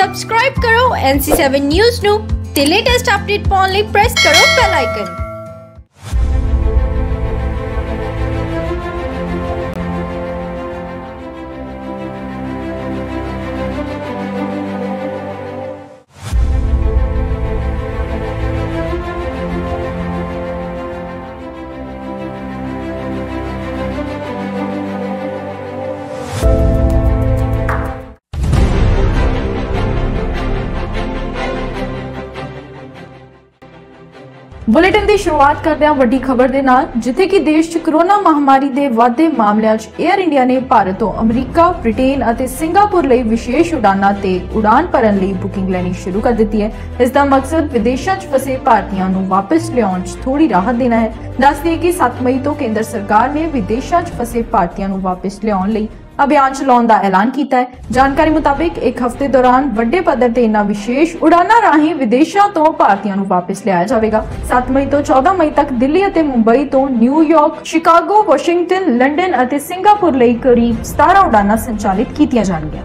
Subscribe ਕਰੋ NC7 news ਨੂੰ ਤੇ ਲੇਟੈਸਟ ਅਪਡੇਟ ਪਾਉਣ ਲਈ ਪ੍ਰੈਸ ਕਰੋ ਬੈਲ ਆਈਕਨ ਬੁਲੇਟਿਨ ਦੀ ਸ਼ੁਰੂਆਤ ਕਰਦੇ ਵੱਡੀ ਖਬਰ ਦੇ ਨਾਲ ਜਿੱਥੇ ਕਿ ਦੇਸ਼ 'ਚ ਕਰੋਨਾ ਮਹਾਮਾਰੀ ਦੇ ਵਾਧੇ ਮਾਮਲਿਆਂ 'ਚ 에ਅਰ ਇੰਡੀਆ ਨੇ ਭਾਰਤ ਤੋਂ ਅਮਰੀਕਾ, ਬ੍ਰਿਟੇਨ ਅਤੇ ਸਿੰਗਾਪੁਰ ਲਈ ਵਿਸ਼ੇਸ਼ ਉਡਾਨਾਂ ਤੇ ਉਡਾਨ ਭਰਨ ਲਈ ਬੁਕਿੰਗ ਲੈਣੀ ਸ਼ੁਰੂ ਕਰ ਦਿੱਤੀ ਹੈ। ਇਸ ਦਾ ਮਕਸਦ ਵਿਦੇਸ਼ਾਂ 'ਚ ਫਸੇ ਭਾਰਤੀਆਂ ਨੂੰ ਵਾਪਸ ਲਿਆਉਣ 'ਚ ਥੋੜੀ ਰਾਹਤ ਦੇਣਾ ਹੈ। ਦੱਸਦੇ ਕਿ 7 ਮਈ ਤੋਂ ਕੇਂਦਰ ਸਰਕਾਰ ਨੇ ਵਿਦੇਸ਼ਾਂ 'ਚ ਫਸੇ ਭਾਰਤੀਆਂ ਨੂੰ ਵਾਪਸ ਲਿਆਉਣ ਲਈ ਅਭਿਆਨ ਚਲਾਉਣ ਦਾ ਐਲਾਨ ਕੀਤਾ ਹੈ। ਜਾਣਕਾਰੀ ਮੁਤਾਬਿਕ ਇੱਕ ਹਫ਼ਤੇ ਦੌਰਾਨ ਵੱਡੇ ਪੱਧਰ ਤੇ ਇਨ੍ਹਾਂ ਵਿਸ਼ੇਸ਼ ਉਡਾਨਾਂ ਰਾਹੀਂ ਵਿਦੇਸ਼ਾਂ ਤੋਂ ਭਾਰਤੀਆਂ ਨੂੰ ਵਾਪਸ ਲਿਆਇਆ ਜਾਵੇਗਾ। 7 ਮਈ ਤੋਂ 14 ਮਈ ਤੱਕ ਦਿੱਲੀ ਅਤੇ ਮੁੰਬਈ ਤੋਂ New York, Chicago, Washington, London ਅਤੇ ਸਿੰਗਾਪੁਰ ਲਈ ਕਰੀਬ 17 ਉਡਾਨਾਂ ਸੰਚਾਲਿਤ ਕੀਤੀਆਂ ਜਾਣਗੀਆਂ।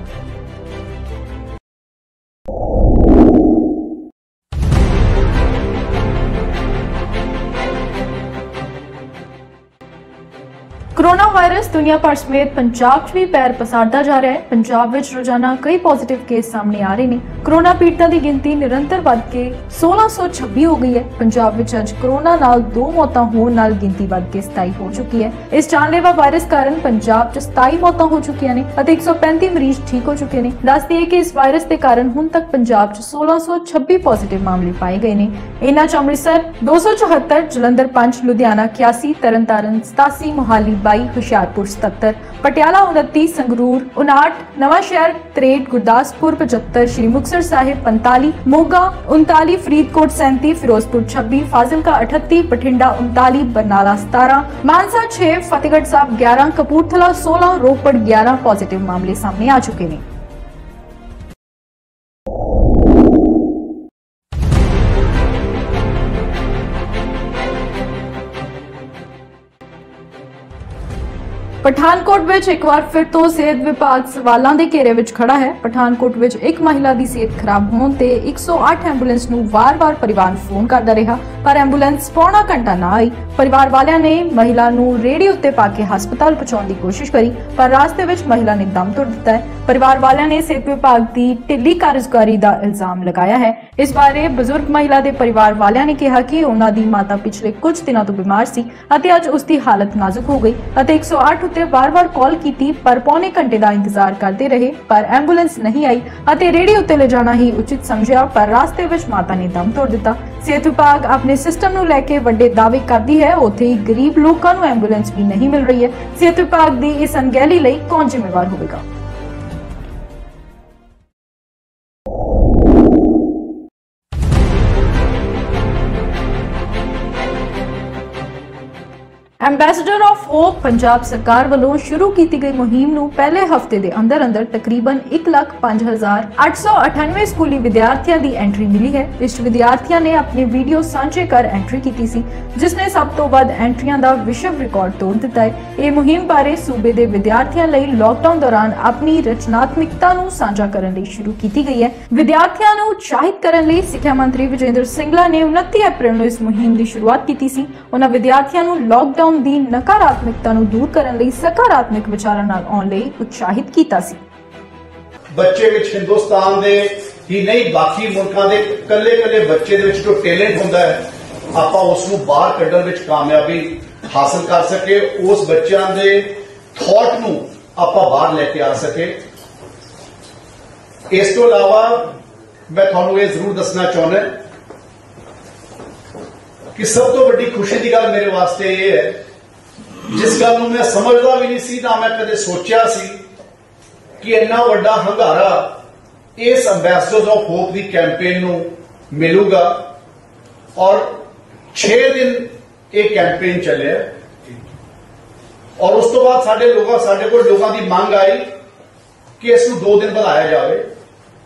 ਕੋਰੋਨਾ ਵਾਇਰਸ ਦੁਨੀਆ ਭਰ ਸਮੇਤ ਪੰਜਾਬ 'ਚ ਵੀ ਪੈਰ ਪਸਾਰਦਾ ਜਾ ਰਿਹਾ ਹੈ। ਪੰਜਾਬ ਵਿੱਚ ਰੋਜ਼ਾਨਾ ਕਈ ਪੋਜ਼ਿਟਿਵ ਕੇਸ ਸਾਹਮਣੇ ਆ ਰਹੇ ਨੇ। ਕੋਰੋਨਾ ਪੀੜਤਾਂ ਦੀ ਗਿਣਤੀ ਨਿਰੰਤਰ ਵੱਧ ਕੇ 1626 ਹੋ ਗਈ ਹੈ। ਪੰਜਾਬ ਵਿੱਚ ਅੱਜ ਕੋਰੋਨਾ ਨਾਲ ਦੋ ਮੌਤਾਂ ਹੋਣ ਨਾਲ ਗਿਣਤੀ ਵੱਧ ਕੇ 27 ਹੋ ਚੁੱਕੀ ਹੈ। ਇਸ ਜਾਨਲੇਵਾ ਵਾਇਰਸ ਕਾਰਨ ਪੰਜਾਬ 'ਚ 27 ਮੌਤਾਂ ਹੋ ਚੁੱਕੀਆਂ ਨੇ ਅਤੇ 135 ਮਰੀਜ਼ ਠੀਕ ਹੋ ਚੁੱਕੇ ਨੇ। ਦੱਸਦੀ ਦਈਏ ਕਿ ਇਸ ਵਾਇਰਸ ਦੇ ਕਾਰਨ ਹੁਣ ਤੱਕ ਪੰਜਾਬ 'ਚ 1626 ਪੋਜ਼ਿਟਿਵ ਮਾਮਲੇ ਪਾਏ ਗਏ ਨੇ। ਇਹਨਾਂ 'ਚ ਅੰਮ੍ਰਿਤਸਰ 274 ਜਲੰਧਰ 5 ਲੁਧਿਆਣਾ 81 ਤਰਨਤਾਰਨ 87 ਮੋਹਾਲੀ 22 ਹੁਸ਼ਿਆਰਪੁਰ 77 ਪਟਿਆਲਾ 29 ਸੰਗਰੂਰ 59 ਨਵਾਂ ਸ਼ਹਿਰ 63 ਗੁਰਦਾਸਪੁਰ 75 ਸ਼੍ਰੀ ਮੁਕਤਸਰ ਸਾਹਿਬ 45 ਮੋਗਾ 39 ਫਰੀਦਕੋਟ 37 ਫਿਰੋਜ਼ਪੁਰ 26 ਫਾਜ਼ਿਲਕਾ 38 ਬਠਿੰਡਾ 39 ਬਰਨਾਲਾ 17 ਮਾਨਸਾ 6 ਫਤਿਹਗੜ੍ਹ ਸਾਹਿਬ 11 ਕਪੂਰਥਲਾ 16 ਰੋਪੜ 11 ਪੋਜ਼ਿਟਿਵ ਮਾਮਲੇ ਸਾਹਮਣੇ ਆ ਚੁੱਕੇ ਪਠਾਨਕੋਟ ਵਿੱਚ ਇੱਕ ਵਾਰ ਫਿਰ ਤੋਂ ਸਿਹਤ ਵਿਭਾਗ ਸਵਾਲਾਂ ਦੇ ਘੇਰੇ ਵਿੱਚ ਖੜਾ ਹੈ। ਪਠਾਨਕੋਟ ਵਿੱਚ ਇੱਕ ਮਹਿਲਾ ਦੀ ਸਿਹਤ ਖਰਾਬ ਹੋਣ ਤੇ 108 ਐਂਬੂਲੈਂਸ ਨੂੰ ਵਾਰ-ਵਾਰ ਪਰਿਵਾਰ ਫੋਨ ਕਰਦਾ ਰਿਹਾ, ਪਰ ਐਂਬੂਲੈਂਸ ਪੌਣਾ ਘੰਟਾ ਨਾ ਆਈ। ਪਰਿਵਾਰ ਵਾਲਿਆਂ ਨੇ ਮਹਿਲਾ ਨੂੰ ਰੇੜੀ ਉੱਤੇ ਪਾ ਕੇ ਹਸਪਤਾਲ ਪਹੁੰਚਾਉਣ ਦੀ ਕੋਸ਼ਿਸ਼ ਕਰੀ, ਪਰ ਰਾਸਤੇ ਵਿੱਚ ਮਹਿਲਾ ਨੇ ਦਮ ਤੋੜ ਦਿੱਤਾ ਪਰਿਵਾਰ ਵਾਲਿਆਂ ਨੇ ਸਿਹਤ ਵਿਭਾਗ ਦੀ ਢਿੱਲੀ ਕਾਰਜਕਾਰੀ ਦਾ ਇਲਜ਼ਾਮ ਲਗਾਇਆ ਹੈ। ਇਸ ਬਾਰੇ ਬਜ਼ੁਰਗ ਮਹਿਲਾ ਦੇ ਪਰਿਵਾਰ ਵਾਲਿਆਂ ਨੇ ਕਿਹਾ ਕਿ ਉਹਨਾਂ ਦੀ ਮਾਤਾ ਪਿਛਲੇ ਕੁਝ ਦਿਨਾਂ ਤੋਂ ਬਿਮਾਰ ਸੀ ਅਤੇ ਅੱਜ ਉਸ ਦੀ ਹਾਲਤ ਨਾਜ਼ੁਕ ਹੋ ਗਈ ਅਤੇ 108 ਉੱਤੇ ਵਾਰ-ਵਾਰ ਕਾਲ ਕੀਤੀ, ਪਰ ਪੌਣੇ ਘੰਟੇ ਦਾ ਇੰਤਜ਼ਾਰ ਕਰਦੇ ਰਹੇ, ਪਰ ਐਂਬੂਲੈਂਸ ਨਹੀਂ ਆਈ ਅਤੇ ਰੇੜੀ ਉੱਤੇ ਲਿਜਾਣਾ ਹੀ ਉਚਿਤ ਸਮਝਿਆ, ਪਰ ਰਾਸਤੇ ਵਿੱਚ ਮਾਤਾ ਨੇ ਦਮ ਤੋੜ ਦਿੱਤਾ। ਸਿਹਤ ਵਿਭਾਗ ਆਪਣੇ ਸਿਸਟਮ ਨੂੰ ਲੈ ਕੇ ਵੱਡੇ ਦਾਅਵੇ ਕਰਦੀ ਹੈ, ਉੱਥੇ ਹੀ ਗਰੀਬ ਲੋਕਾਂ ਨੂੰ ਐਂਬੂਲੈਂਸ ਵੀ ਨਹੀਂ ਮਿਲ ਰਹੀ ਹੈ। ਸਿਹਤ ਵਿਭਾਗ ਦੀ ਇਸ ਅਣਗਹਿਲੀ ਲਈ ਕੌਣ ਜ਼ਿੰਮੇਵਾਰ ਹੋਵੇਗਾ? ਐਮਬੈਸਡਰ ਆਫ ਹੋਪ ਪੰਜਾਬ ਸਰਕਾਰ ਵੱਲੋਂ ਸ਼ੁਰੂ ਕੀਤੀ ਗਈ ਮੁਹਿੰਮ ਨੂੰ ਪਹਿਲੇ ਹਫ਼ਤੇ ਦੇ ਅੰਦਰ ਅੰਦਰ ਤਕਰੀਬਨ 1,05,898 ਸਕੂਲੀ ਵਿਦਿਆਰਥੀਆਂ ਦੀ ਐਂਟਰੀ ਮਿਲੀ ਹੈ। ਇਸ ਵਿਦਿਆਰਥੀਆਂ ਨੇ ਆਪਣੇ ਵੀਡੀਓ ਸਾਂਝੇ ਕਰ ਐਂਟਰੀ ਕੀਤੀ ਸੀ ਜਿਸ ਨੇ ਸਭ ਤੋਂ ਵੱਧ ਐਂਟਰੀਆਂ ਦਾ ਵਿਸ਼ਵ ਰਿਕਾਰਡ ਤੋੜ ਦਿੱਤਾ ਹੈ। ਇਹ ਮੁਹਿੰਮ ਬਾਰੇ ਸੂਬੇ ਦੇ ਵਿਦਿਆਰਥੀਆਂ ਲਈ ਲਾਕਡਾਊਨ ਦੌਰਾਨ ਆਪਣੀ ਰਚਨਾਤਮਕਤਾ ਨੂੰ ਸਾਂਝਾ ਕਰਨ ਲਈ ਸ਼ੁਰੂ ਕੀਤੀ ਗਈ ਹੈ। ਵਿਦਿਆਰਥੀਆਂ ਨੂੰ ਉਤਸ਼ਾਹਿਤ ਕਰਨ ਲਈ ਸਿੱਖਿਆ ਮੰਤਰੀ ਵਿਜੇਂਦਰ ਸਿੰਗਲਾ ਨੇ 29 ਅਪ੍ਰੈਲ ਨੂੰ ਇਸ ਮੁਹਿੰਮ ਦੀ ਸ਼ੁਰੂਆਤ ਕੀਤੀ ਸੀ। ਉਹਨਾਂ ਵਿਦਿਆਰਥੀਆਂ ਨੂੰ ਲਾਕਡਾਊਨ ਦੀ ਨਕਾਰਾਤਮਕਤਾ ਨੂੰ ਦੂਰ ਕਰਨ ਲਈ ਸਕਾਰਾਤਮਕ ਵਿਚਾਰਾਂ ਨਾਲ ਆਉਣ ਲਈ ਉਤਸ਼ਾਹਿਤ ਕੀਤਾ ਸੀ। ਬੱਚੇ ਵਿੱਚ ਹਿੰਦੁਸਤਾਨ ਦੇ ਹੀ ਨਹੀਂ, ਬਾਕੀ ਮੁਲਕਾਂ ਦੇ ਕੱਲੇ-ਕੱਲੇ ਬੱਚੇ ਦੇ ਵਿੱਚ ਜੋ ਟੈਲੈਂਟ ਹੁੰਦਾ ਹੈ, ਆਪਾਂ ਉਸ ਨੂੰ ਬਾਹਰ ਕੱਢਣ ਵਿੱਚ ਕਾਮਯਾਬੀ ਹਾਸਲ ਕਰ ਸਕੇ ਉਸ ਬੱਚਿਆਂ ਦੇ ਥਾਟ ਨੂੰ ਆਪਾਂ ਬਾਹਰ ਲੈ ਕੇ ਆ ਸਕੇ ਇਸ ਤੋਂ ਇਲਾਵਾ ਮੈਂ ਤੁਹਾਨੂੰ ਇਹ ਜ਼ਰੂਰ ਦੱਸਣਾ ਚਾਹੁੰਦਾ ਕਿ ਸਭ ਤੋਂ ਵੱਡੀ ਖੁਸ਼ੀ ਦੀ ਗੱਲ ਮੇਰੇ ਵਾਸਤੇ ਇਹ ਹੈ ਜਿਸ ਗੱਲ ਨੂੰ ਮੈਂ ਸਮਝਦਾ ਵੀ ਨਹੀਂ ਸੀ ਨਾ ਮੈਂ ਕਦੇ ਸੋਚਿਆ ਸੀ ਕਿ ਇੰਨਾ ਵੱਡਾ ਹੰਗਾਰਾ ਇਸ ਐਮਬੈਸਡਰਸ ਆਫ ਹੋਪ ਦੀ ਕੈਂਪੇਨ ਨੂੰ ਮਿਲੂਗਾ। ਔਰ 6 ਦਿਨ ਇਹ ਕੈਂਪੇਨ ਚੱਲਿਆ। ਔਰ ਉਸ ਤੋਂ ਬਾਅਦ ਸਾਡੇ ਲੋਕਾਂ, ਸਾਡੇ ਕੋਲ ਲੋਕਾਂ ਦੀ ਮੰਗ ਆਈ ਕਿ ਇਸ ਨੂੰ 2 ਦਿਨ ਵਧਾਇਆ ਜਾਵੇ।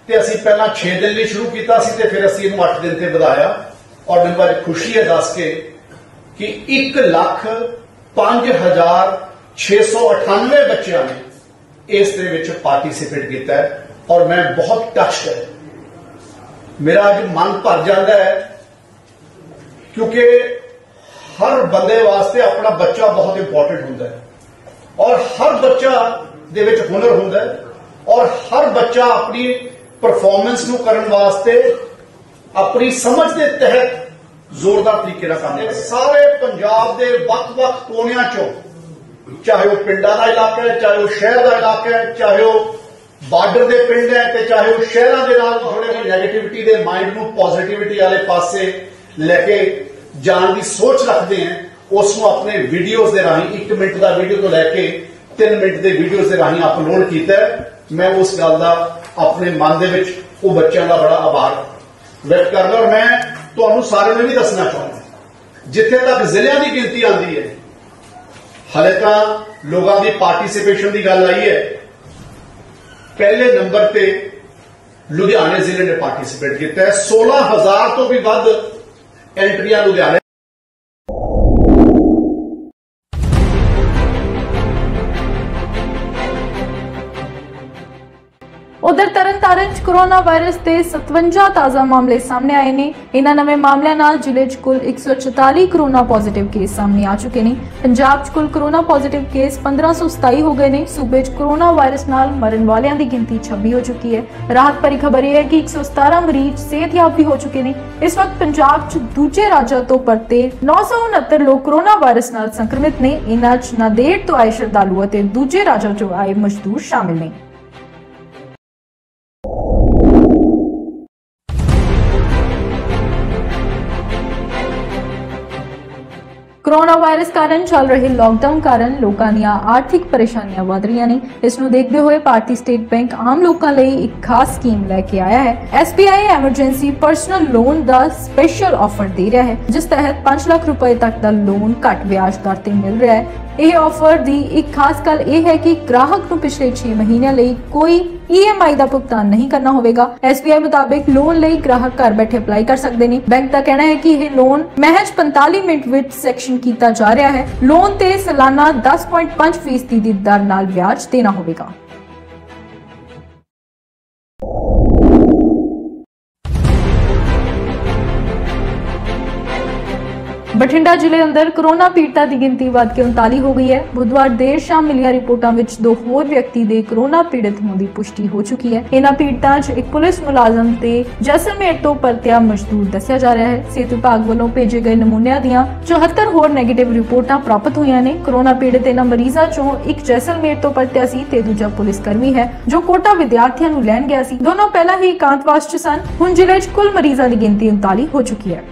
ਤੇ ਅਸੀਂ ਪਹਿਲਾਂ 6 ਦਿਨ ਲਈ ਸ਼ੁਰੂ ਕੀਤਾ ਸੀ ਤੇ ਫਿਰ ਅਸੀਂ ਇਹਨੂੰ 8 ਦਿਨ ਤੇ ਵਧਾਇਆ। ਔਰ ਮੈਨੂੰ ਬੜੀ ਖੁਸ਼ੀ ਹੈ ਦੱਸ ਕੇ ਕਿ 1 ਲੱਖ 5698 ਬੱਚਿਆਂ ਨੇ ਇਸ ਦੇ ਵਿੱਚ ਪਾਰਟਿਸਿਪੇਟ ਕੀਤਾ ਹੈ ਔਰ ਮੈਂ ਬਹੁਤ ਟੱਚਡ ਹੈ। ਮੇਰਾ ਅੱਜ ਮਨ ਭਰ ਜਾਂਦਾ ਹੈ ਕਿਉਂਕਿ ਹਰ ਬੰਦੇ ਵਾਸਤੇ ਆਪਣਾ ਬੱਚਾ ਬਹੁਤ ਇੰਪੋਰਟੈਂਟ ਹੁੰਦਾ ਹੈ ਔਰ ਹਰ ਬੱਚਾ ਦੇ ਵਿੱਚ ਹੁਨਰ ਹੁੰਦਾ ਹੈ ਔਰ ਹਰ ਬੱਚਾ ਆਪਣੀ ਪਰਫਾਰਮੈਂਸ ਨੂੰ ਕਰਨ ਵਾਸਤੇ ਆਪਣੀ ਸਮਝ ਦੇ ਤਹਿਤ ਜ਼ੋਰਦਾਰ ਤਰੀਕੇ ਨਾਲ ਕੰਮ ਹੈ ਸਾਰੇ ਪੰਜਾਬ ਦੇ ਵੱਖ-ਵੱਖ ਕੋਨਿਆਂ ਚੋਂ ਚਾਹੇ ਉਹ ਪਿੰਡਾਂ ਦਾ ਇਲਾਕਾ ਹੈ ਚਾਹੇ ਉਹ ਸ਼ਹਿਰ ਦਾ ਇਲਾਕਾ ਹੈ ਚਾਹੇ ਉਹ ਬਾਰਡਰ ਦੇ ਪਿੰਡ ਹੈ ਤੇ ਚਾਹੇ ਉਹ ਸ਼ਹਿਰਾਂ ਦੇ ਨਾਲ ਜੁੜੇ ਹੋਏ ਨੈਗੇਟਿਵਿਟੀ ਦੇ ਮਾਈਂਡ ਨੂੰ ਪੋਜ਼ਿਟਿਵਿਟੀ ਵਾਲੇ ਪਾਸੇ ਲੈ ਕੇ ਜਾਣ ਦੀ ਸੋਚ ਰੱਖਦੇ ਹੈ ਉਸ ਨੂੰ ਆਪਣੇ ਵੀਡੀਓਜ਼ ਦੇ ਰਾਹੀਂ 1 ਮਿੰਟ ਦਾ ਵੀਡੀਓ ਤੋਂ ਲੈ ਕੇ 3 ਮਿੰਟ ਦੇ ਵੀਡੀਓਜ਼ ਦੇ ਰਾਹੀਂ ਅਪਲੋਡ ਕੀਤਾ। ਮੈਂ ਉਸ ਗੱਲ ਦਾ ਆਪਣੇ ਮਨ ਦੇ ਵਿੱਚ ਉਹ ਬੱਚਿਆਂ ਦਾ ਬੜਾ ਆਭਾਰ ਵਿਅਕਤ ਕਰਦਾ ਔਰ ਮੈਂ ਤੁਹਾਨੂੰ ਸਾਰਿਆਂ ਨੂੰ ਵੀ ਦੱਸਣਾ ਚਾਹੁੰਦਾ ਜਿੱਥੇ ਤੱਕ ਜ਼ਿਲ੍ਹਿਆਂ ਦੀ ਗਿਣਤੀ ਆਉਂਦੀ ਹੈ, ਹਲੇ ਤਾਂ ਲੋਕਾਂ ਦੀ ਪਾਰਟਿਸਿਪੇਸ਼ਨ ਦੀ ਗੱਲ ਆਈ ਹੈ। ਪਹਿਲੇ ਨੰਬਰ ਤੇ ਲੁਧਿਆਣੇ ਜ਼ਿਲ੍ਹੇ ਨੇ ਪਾਰਟਿਸਿਪੇਟ ਕੀਤਾ ਹੈ। 16000 ਤੋਂ ਵੀ ਵੱਧ ਐਂਟਰੀਆਂ ਲੁਧਿਆਣੇ ਕੋਰੋਨਾ ਵਾਇਰਸ ਦੇ 57 ਤਾਜ਼ਾ ਮਾਮਲੇ ਸਾਹਮਣੇ ਆਏ ਨੇ। ਇਹਨਾਂ ਨਵੇਂ ਮਾਮਲਿਆਂ ਨਾਲ ਜ਼ਿਲ੍ਹੇ 'ਚ ਕੁੱਲ 144 ਕੋਰੋਨਾ ਪੋਜ਼ਿਟਿਵ ਕੇਸ ਸਾਹਮਣੇ ਆ ਚੁੱਕੇ ਨੇ। ਪੰਜਾਬ 'ਚ ਕੁੱਲ ਕੋਰੋਨਾ ਪੋਜ਼ਿਟਿਵ ਕੇਸ 1527 ਹੋ ਗਏ ਨੇ। ਸੂਬੇ 'ਚ ਕੋਰੋਨਾ ਵਾਇਰਸ ਨਾਲ ਮਰਨ ਵਾਲਿਆਂ ਦੀ ਗਿਣਤੀ 26 ਹੋ ਚੁੱਕੀ ਹੈ। ਰਾਹਤ ਭਰੀ ਖਬਰ ਇਹ ਹੈ ਕਿ 117 ਮਰੀਜ਼ ਸਿਹਤਯਾਬ ਵੀ ਹੋ ਚੁੱਕੇ ਨੇ। ਇਸ ਵਕਤ ਪੰਜਾਬ 'ਚ ਦੂਜੇ ਰਾਜਾਂ ਤੋਂ ਪਰਤੇ 969 ਲੋਕ ਕੋਰੋਨਾ ਵਾਇਰਸ ਨਾਲ ਸੰਕਰਮਿਤ ਨੇ। ਇਹਨਾਂ 'ਚ ਨਾਦੇੜ ਤੋਂ ਆਏ ਸ਼ਰਧਾਲੂ ਅਤੇ ਦੂਜੇ ਰਾਜਾਂ ਤੋਂ ਆਏ ਮਜ਼ਦੂਰ ਸ਼ਾਮਿਲ ਨੇ। ਕੋਰੋਨਾ ਵਾਇਰਸ ਕਾਰਨ ਚੱਲ ਰਹੇ ਲਾਕਡਾਊਨ ਕਾਰਨ ਲੋਕਾਂ ਦੀਆਂ ਆਰਥਿਕ ਪਰੇਸ਼ਾਨੀਆਂ ਵਧ ਰਹੀਆਂ ਨੇ। ਇਸ ਨੂੰ ਦੇਖਦੇ ਹੋਏ ਭਾਰਤੀ ਸਟੇਟ ਬੈਂਕ ਆਮ ਲੋਕਾਂ ਲਈ ਇੱਕ ਖਾਸ ਸਕੀਮ ਲੈ ਕੇ ਆਇਆ ਹੈ। SBI ਐਮਰਜੈਂਸੀ ਪਰਸਨਲ ਲੋਨ ਦਾ ਸਪੈਸ਼ਲ ਆਫਰ ਦੇ ਰਿਹਾ ਹੈ, ਜਿਸ ਤਹਿਤ 5 ਲੱਖ ਰੁਪਏ ਤੱਕ ਦਾ ਲੋਨ ਘੱਟ ਵਿਆਜ ਦਰ ਤੇ ਮਿਲ ਰਿਹਾ ਹੈ। ਇਹ ਆਫਰ ਦੀ ਇੱਕ ਖਾਸ ਗੱਲ ਇਹ ਹੈ ਕਿ ਗ੍ਰਾਹਕ ਨੂੰ ਪਿਛਲੇ 6 ਮਹੀਨਿਆਂ ਲਈ ਕੋਈ EMI ਦਾ ਭੁਗਤਾਨ ਨਹੀਂ ਕਰਨਾ ਹੋਵੇਗਾ। SBI ਮੁਤਾਬਿਕ ਲੋਨ ਲਈ ਗ੍ਰਾਹਕ ਘਰ ਬੈਠੇ ਅਪਲਾਈ ਕਰ ਸਕਦੇ ਨੇ। ਬੈਂਕ ਦਾ ਕਹਿਣਾ ਹੈ ਕਿ ਇਹ ਲੋਨ ਮਹਿਜ 45 ਮਿੰਟ ਵਿੱਚ ਸੈਕਸ਼ਨ ਕੀਤਾ ਜਾ ਰਿਹਾ ਹੈ। ਲੋਨ ਤੇ ਸਾਲਾਨਾ 10.5% ਦੀ ਦਰ ਨਾਲ ਵਿਆਜ ਦੇਣਾ ਹੋਵੇਗਾ। ਬਠਿੰਡਾ ਜ਼ਿਲ੍ਹੇ ਅੰਦਰ ਕੋਰੋਨਾ ਪੀੜਤਾਂ ਦੀ ਗਿਣਤੀ ਵੱਧ ਕੇ 39 ਹੋ ਗਈ ਹੈ। ਬੁੱਧਵਾਰ ਦੇਰ ਸ਼ਾਮ ਮਿਲੀਆਂ ਰਿਪੋਰਟਾਂ ਵਿੱਚ ਦੋ ਹੋਰ ਵਿਅਕਤੀ ਦੇ ਕੋਰੋਨਾ ਪੀੜਤ ਹੋਣ ਦੀ ਪੁਸ਼ਟੀ ਹੋ ਚੁੱਕੀ ਹੈ। ਇਹਨਾਂ ਪੀੜਤਾਂ 'ਚ ਇੱਕ ਪੁਲਿਸ ਮੁਲਾਜ਼ਮ ਤੇ ਜੈਸਲਮੇਰ ਤੋਂ ਪਰਤਿਆ ਮਜ਼ਦੂਰ ਦੱਸਿਆ ਜਾ ਰਿਹਾ ਹੈ। ਸਿਹਤ ਵਿਭਾਗ ਵੱਲੋਂ ਭੇਜੇ ਗਏ ਨਮੂਨਿਆਂ ਦੀਆਂ 74 ਹੋਰ ਨੈਗੇਟਿਵ ਰਿਪੋਰਟਾਂ ਪ੍ਰਾਪਤ ਹੋਈਆਂ ਨੇ। ਕੋਰੋਨਾ ਪੀੜਤ ਇਹਨਾਂ ਮਰੀਜ਼ਾਂ 'ਚੋਂ ਇੱਕ ਜੈਸਲਮੇਰ ਤੋਂ ਪਰਤਿਆ ਸੀ ਤੇ ਦੂਜਾ ਪੁਲਿਸ ਕਰਮੀ ਹੈ, ਜੋ ਕੋਟਾ ਵਿਦਿਆਰਥੀਆਂ ਨੂੰ ਲੈਣ ਗਿਆ ਸੀ। ਦੋਨੋਂ ਪਹਿਲਾਂ ਹੀ ਇਕਾਂਤਵਾਸ 'ਚ ਸਨ। ਹੁਣ ਜ਼ਿਲ੍ਹੇ 'ਚ ਕੁੱਲ ਮਰੀਜ਼ਾਂ ਦੀ ਗਿਣਤੀ 39 ਹੋ ਚੁੱਕੀ ਹੈ।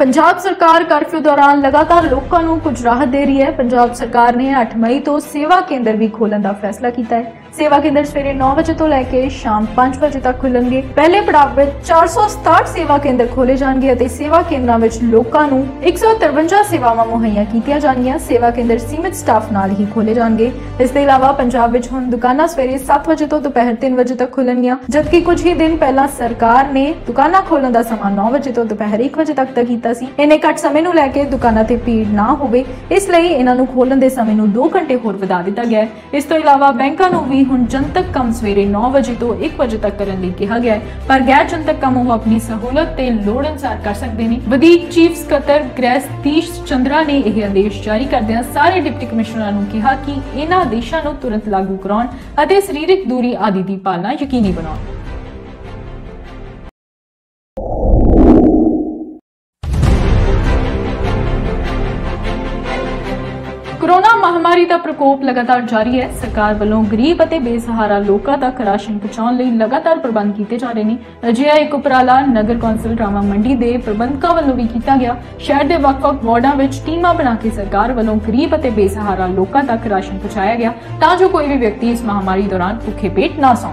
ਪੰਜਾਬ ਸਰਕਾਰ ਕਰਫਿਊ ਦੌਰਾਨ ਲਗਾਤਾਰ ਲੋਕਾਂ ਨੂੰ ਕੁਝ ਰਾਹਤ ਦੇ ਰਹੀ ਹੈ। ਪੰਜਾਬ ਸਰਕਾਰ ਨੇ 8 ਮਈ ਤੋਂ ਸੇਵਾ ਕੇਂਦਰ ਵੀ ਖੋਲਣ ਦਾ ਫੈਸਲਾ ਕੀਤਾ ਹੈ। ਸੇਵਾ ਕੇਂਦਰ ਸਵੇਰੇ 9 ਵਜੇ ਤੋਂ ਲੈ ਕੇ ਸ਼ਾਮ 5 ਵਜੇ ਤੱਕ ਖੁੱਲਣਗੇ। ਪਹਿਲੇ ਪੜਾਅ ਵਿੱਚ 467 ਸੇਵਾ ਕੇਂਦਰ ਖੋਲੇ ਜਾਣਗੇ ਅਤੇ ਸੇਵਾ ਕੇਂਦਰਾਂ ਵਿੱਚ ਲੋਕਾਂ ਨੂੰ 153 ਸੇਵਾਵਾਂ ਮੁਹੱਈਆ ਕੀਤੀਆਂ ਜਾਣਗੀਆਂ। ਸੇਵਾ ਕੇਂਦਰ ਸੀਮਿਤ ਸਟਾਫ ਨਾਲ ਹੀ ਖੋਲੇ ਜਾਣਗੇ। ਇਸ ਦੇ ਇਲਾਵਾ ਪੰਜਾਬ ਵਿੱਚ ਹੁਣ ਦੁਕਾਨਾਂ ਸਵੇਰੇ 7 ਵਜੇ ਤੋਂ ਦੁਪਹਿਰ 3 ਵਜੇ ਤੱਕ ਖੁੱਲਣਗੀਆਂ, ਜਦਕਿ ਕੁਝ ਹੀ ਦਿਨ ਪਹਿਲਾਂ ਸਰਕਾਰ ਨੇ ਦੁਕਾਨਾਂ ਖੋਲਣ ਦਾ ਸਮਾਂ 9 ਵਜੇ ਤੋਂ ਦੁਪਹਿਰ 1 ਵਜੇ ਤੱਕ ਦਾ ਕੀਤਾ ਸੀ। ਇਹਨੇ ਘੱਟ ਸਮੇਂ ਨੂੰ ਲੈ ਕੇ ਦੁਕਾਨਾਂ ਤੇ ਭੀੜ ਨਾ ਹੋਵੇ, ਇਸ ਲਈ ਇਹਨਾਂ ਨੂੰ ਖੋਲਣ ਦੇ ਸਮੇਂ ਨੂੰ 2 ਘੰਟੇ ਹੋਰ ਵਧਾ ਦਿੱਤਾ ਗਿਆ ਹੈ। ਇਸ ਤੋਂ ਇਲਾਵਾ ਬੈਂਕਾਂ ਨੂੰ ਵੀ ਹੁਣ ਜਨਤਕ ਕੰਮ ਸਵੇਰੇ 9 ਵਜੇ ਤੋਂ 1 ਵਜੇ ਤੱਕ ਕਰਨ ਲਈ ਕਿਹਾ ਗਿਆ ਹੈ। ਪਰ ਗੈਰ ਜਨਤਕ ਕੰਮ ਉਹ ਆਪਣੀ ਸਹੂਲਤ ਤੇ ਲੋੜ ਅਨੁਸਾਰ ਕਰ ਸਕਦੇ ਨੇ। ਵਧੀਕ ਚੀਫ ਸਕੱਤਰ ਗ੍ਰੈਸ ਤੀਸ਼ ਚੰਦਰਾ ਨੇ ਇਹ ਆਦੇਸ਼ ਜਾਰੀ ਕਰਦਿਆਂ ਸਾਰੇ ਡਿਪਟੀ ਕਮਿਸ਼ਨਰਾਂ ਨੂੰ ਕਿਹਾ ਕਿ ਇਹਨਾਂ ਆਦੇਸ਼ਾਂ ਨੂੰ ਤੁਰੰਤ ਲਾਗੂ ਕਰਾਉਣ ਅਤੇ ਸਰੀਰਕ ਦੂਰੀ ਆਦਿ ਦੀ ਪਾਲਣਾ ਯਕੀਨੀ ਬਣਾਉਣ। ਮਹਾਮਾਰੀ ਦਾ ਪ੍ਰਕੋਪ ਲਗਾਤਾਰ ਜਾਰੀ ਹੈ। ਸਰਕਾਰ ਵੱਲੋਂ ਗਰੀਬ ਅਤੇ ਬੇਸਹਾਰਾ ਲੋਕਾਂ ਤੱਕ ਰਾਸ਼ਨ ਪਹੁੰਚਾਉਣ ਲਈ ਲਗਾਤਾਰ ਪ੍ਰਬੰਧ ਕੀਤੇ ਜਾ ਰਹੇ ਨੇ। ਅਜਿਹਾ ਇੱਕ ਉਪਰਾਲਾ ਨਗਰ ਕੌਂਸਲ ਰਾਮਾ ਮੰਡੀ ਦੇ ਪ੍ਰਬੰਧਕਾਂ ਵੱਲੋਂ ਵੀ ਕੀਤਾ ਗਿਆ। ਸ਼ਹਿਰ ਦੇ ਵੱਖ-ਵੱਖ ਵਾਰਡਾਂ ਵਿੱਚ ਟੀਮਾਂ ਬਣਾ ਕੇ ਸਰਕਾਰ ਵੱਲੋਂ ਗਰੀਬ ਅਤੇ ਬੇਸਹਾਰਾ ਲੋਕਾਂ ਤੱਕ ਰਾਸ਼ਨ ਪਹੁੰਚਾਇਆ ਗਿਆ ਤਾਂ ਜੋ ਕੋਈ ਵੀ ਵਿਅਕਤੀ ਇਸ ਮਹਾਮਾਰੀ ਦੌਰਾਨ ਭੁੱਖੇ ਪੇਟ ਨਾ ਸੌਂ।